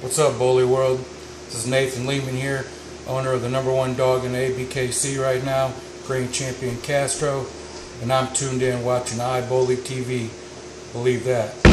What's up, Bully World? This is Nathan Leemon here, owner of the number one dog in ABKC right now, Grand Champion Castro, and I'm tuned in watching iBully TV. Believe that.